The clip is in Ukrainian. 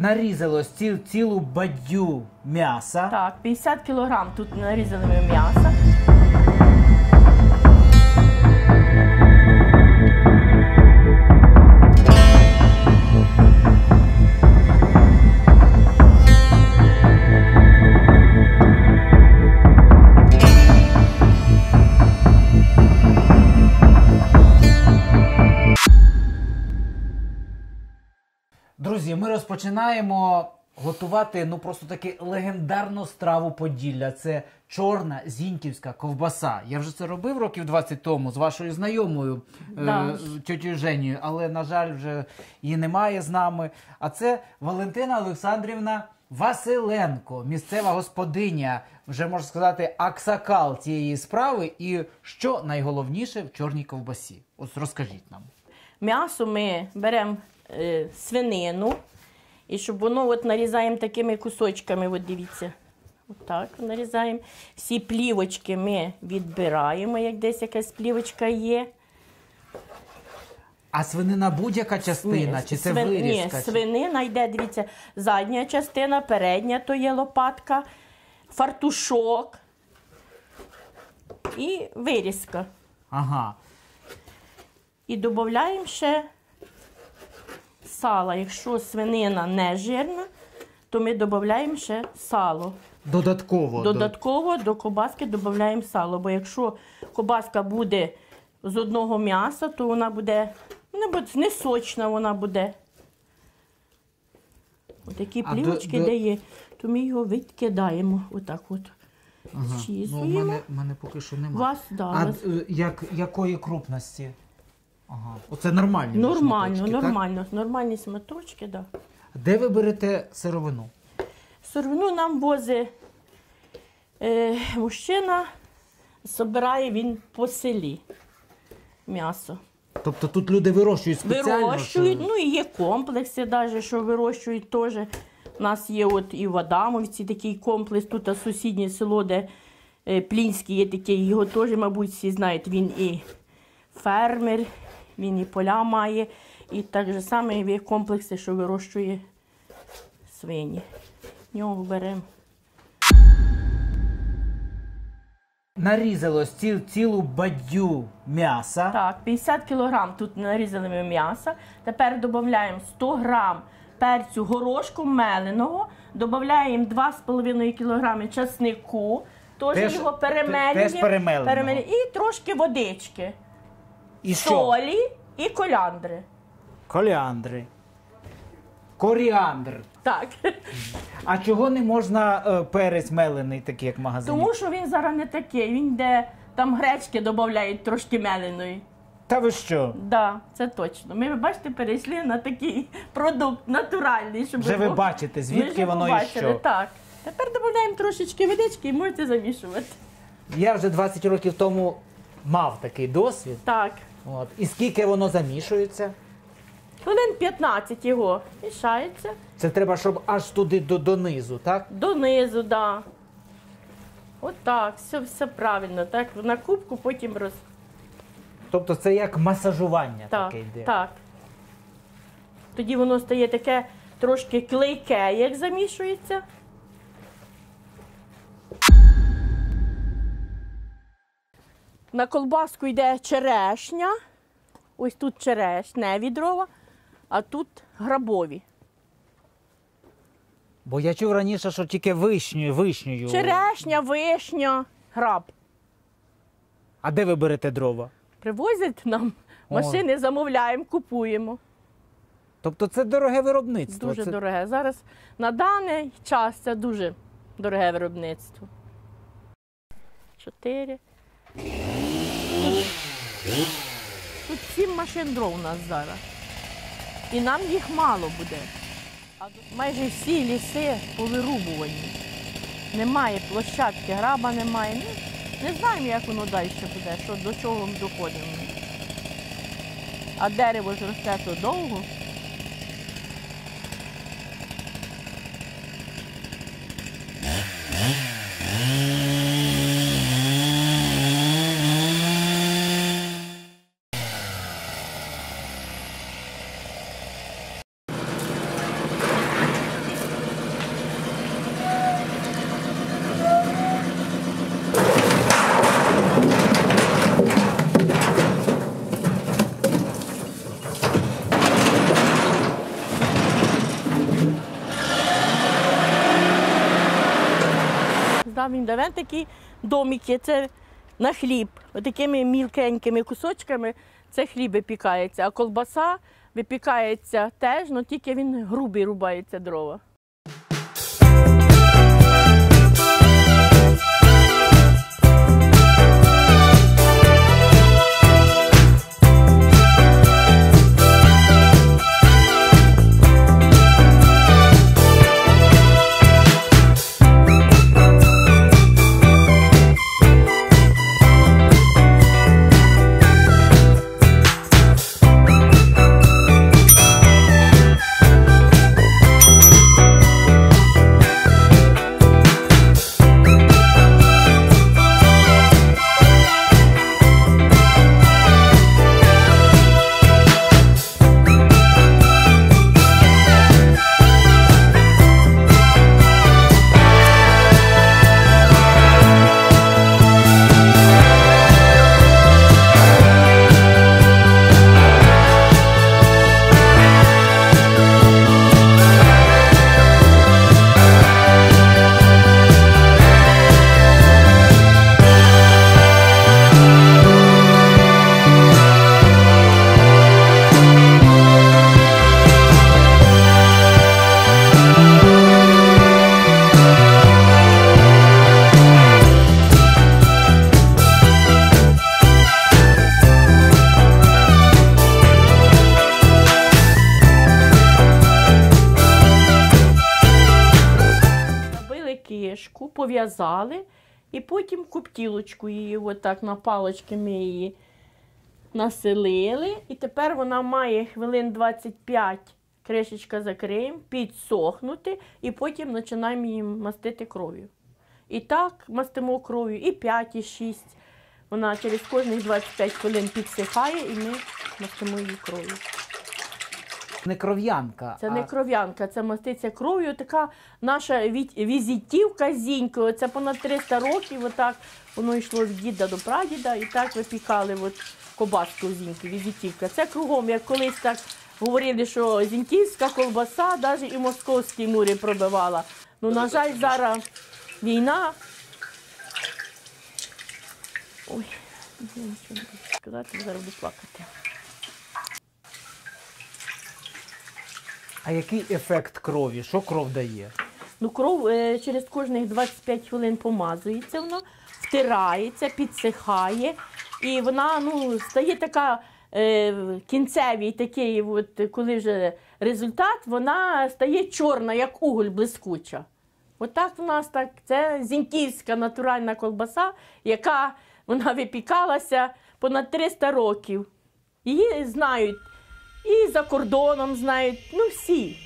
Нарізалось ціл, цілу бадю м'яса. Так, 50 кілограм тут нарізали м'яса. Розпочинаємо готувати ну просто таки легендарну страву Поділля. Це чорна зіньківська ковбаса. Я вже це робив років 20 тому з вашою знайомою Да. е, тьотю Женєю, але на жаль, вже її немає з нами. А це Валентина Олександрівна Василенко, місцева господиня, вже можна сказати, аксакал цієї справи. І що найголовніше в чорній ковбасі? Ось розкажіть нам. М'ясо ми беремо е, свинину, і щоб воно от нарізаємо такими кусочками, от дивіться. Отак нарізаємо. Всі плівочки ми відбираємо, як десь якась плівочка є. А свинина будь-яка частина, Ні, чи це свин- вирізка? Ні, свинина йде, дивіться, задня частина, передня то є лопатка, фартушок і вирізка. Ага. І додаємо ще сала. Якщо свинина не жирна, то ми додаємо ще сало. Додатково. до- Додатково до кобаски додаємо сало. Бо якщо кобаска буде з одного м'яса, то вона буде не, сочна вона буде. Ось такі А до- плівочки до- дає, то ми його відкидаємо. Отак от. Ага. Ну, у Зчісуємо. мене, у мене поки що немає. Вас, да, а вас. е, як, якої крупності? Ага. Оце нормальні Нормально, шматочки, нормально. Нормальні сматочки, так. Да. Де ви берете сировину? Сировину нам возить е, мужчина, збирає він по селі м'ясо. Тобто тут люди вирощують спеціально? Вирощують, що- ну і є комплекси, навіть, що вирощують теж. У нас є от і в Адамовці такий комплекс, тут а сусіднє село, де е, Плінський є такий, його теж, мабуть, всі знають. Він і фермер, він і поля має, і так же саме є комплекси, що вирощує свині. Нього беремо. Нарізалось ці, цілу бадю м'яса. Так, 50 кілограм тут нарізали ми м'яса. Тепер додаємо 100 грам перцю горошку меленого, додаємо 2,5 кілограми часнику, теж, Теж- його перемелюємо. теж І трошки водички, І що? солі і коляндри. Коліандри. Коріандр. Так. А чого не можна е, перець мелений, такий як в магазині? Тому що він зараз не такий, він де там гречки додають трошки меленої. Та ви що? Да, це точно. Ми, ви бачите, перейшли на такий продукт натуральний, щоб Вже ви був- бачите, Ми звідки вже воно і побачили, що. Так. Тепер додаємо трошечки водички і можете замішувати. Я вже 20 років тому мав такий досвід. Так. От. І скільки воно замішується? Хвилин 15 його мішається. Це треба, щоб аж туди до, донизу, так? Донизу, да. Отак, все, все правильно. Так, на кубку потім роз. Тобто це як масажування Так, таке йде. так. Тоді воно стає таке трошки клейке, як замішується. На колбаску йде черешня. Ось тут черешня відрова, а тут грабові. Бо я чув раніше, що тільки вишнею, вишнею. Черешня, вишня, граб. А де ви берете дрова? Привозять нам О. машини, замовляємо, купуємо. Тобто це дороге виробництво. Дуже це... дороге. Зараз на даний час це дуже дороге виробництво. Чотири. Тут, тут сім машин дров у нас зараз. І нам їх мало буде. Майже всі ліси повирубувані. Немає площадки, граба немає. Ну, не знаємо, як воно далі буде, що до чого ми доходимо. А дерево ж росте то довго. Він давен такі домики, це на хліб. Отакими мілкенькими кусочками це хліб випікається. А колбаса випікається теж, але тільки він грубий рубається дрова. Кишку, пов'язали і потім куптілочку її, отак на палочки ми її населили. І тепер вона має хвилин 25, кришечка закриємо, підсохнути, і потім починаємо її мастити кров'ю. І так мастимо кров'ю, і 5, і 6. Вона через кожних 25 хвилин підсихає, і ми мастимо її кров'ю. Не кров'янка. Це а не кров'янка, це маститься кров'ю. Така наша візитівка зінькою. Це понад 300 років. Отак воно йшло від діда до прадіда, і так випікали от кобаску зіньки, візитівка. Це кругом, як колись так говорили, що зіньківська колбаса навіть і московські мури пробивала. Ну, на жаль, зараз війна. Ой, я нічого не буду сказати, зараз буду плакати. А який ефект крові? Що кров дає? Ну, кров е, через кожних 25 хвилин помазується воно, втирається, підсихає, і вона ну, стає така е, кінцевій, такий, от, коли вже результат, вона стає чорна, як уголь блискуча. Отак у нас так. Це зіньківська натуральна колбаса, яка вона випікалася понад 300 років. Її знають і за кордоном знають, ну всі.